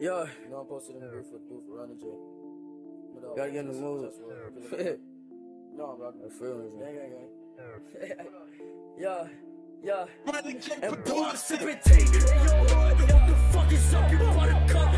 Yo. You know I'm posted in the booth with booth around the J. But, uh, gotta get in the mood. that's what- No, I'm rocking. I feel it, Gang, gang, gang. Yo. Yo. And precipitate. What the fuck is up? You bought a cup.